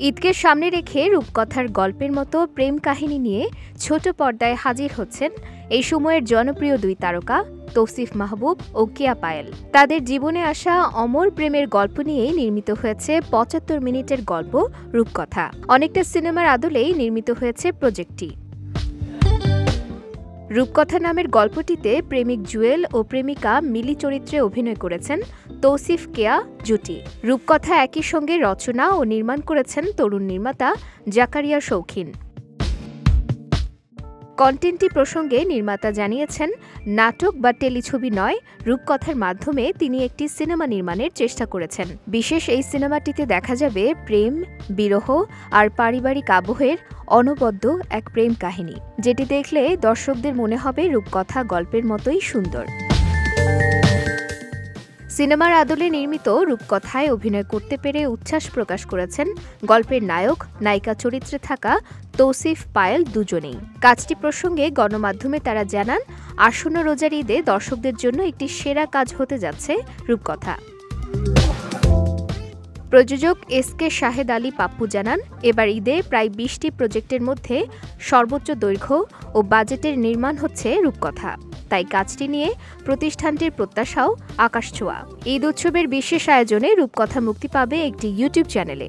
ঈদকে সামনে রেখে রূপকথার গল্পের মতো প্রেম কাহিনী নিয়ে ছোট পর্দায় হাজির হচ্ছেন এই সময়ের জনপ্রিয় দুই তারকা, তৌসিফ মাহবুব ও কেয়া পায়েল। তাদের জীবনে আসা অমর প্রেমের গল্প নিয়েই নির্মিত হয়েছে পঁচাত্তর মিনিটের গল্প, রূপকথা। অনেকটা সিনেমার আদলেই নির্মিত হয়েছে প্রজেক্টটি। রূপকথা নামের গল্পটিতে প্রেমিক জুয়েল ও প্রেমিকা মিলি চরিত্রে অভিনয় করেছেন তৌসিফ কেয়া জুটি। রূপকথা একই সঙ্গে রচনা ও নির্মাণ করেছেন তরুণ নির্মাতা জাকারিয়া শৌখিন। কন্টেন্টটি প্রসঙ্গে নির্মাতা জানিয়েছেন, নাটক বা টেলিছবি নয়, রূপকথার মাধ্যমে তিনি একটি সিনেমা নির্মাণের চেষ্টা করেছেন। বিশেষ এই সিনেমাটিতে দেখা যাবে প্রেম, বিরহ আর পারিবারিক আবহের অনবদ্য এক প্রেম কাহিনী, যেটি দেখলে দর্শকদের মনে হবে রূপকথা গল্পের মতোই সুন্দর। সিনেমার আদলে নির্মিত রূপকথায় অভিনয় করতে পেরে উচ্ছ্বাস প্রকাশ করেছেন গল্পের নায়ক, নায়িকা চরিত্রে থাকা তৌসিফ পায়েল দুজনেই। কাজটি প্রসঙ্গে গণমাধ্যমে তারা জানান, আসন্ন রোজার ঈদে দর্শকদের জন্য একটি সেরা কাজ হতে যাচ্ছে রূপকথা। প্রযোজক এস কে শাহেদ আলী পাপ্পু জানান, এবার ঈদে প্রায় বিশটি প্রজেক্টের মধ্যে সর্বোচ্চ দৈর্ঘ্য ও বাজেটের নির্মাণ হচ্ছে রূপকথা। তাই কাজটি নিয়ে প্রতিষ্ঠানটির প্রত্যাশাও আকাশ ছোঁয়া। ঈদ উৎসবের বিশেষ আয়োজনে রূপকথা মুক্তি পাবে একটি ইউটিউব চ্যানেলে।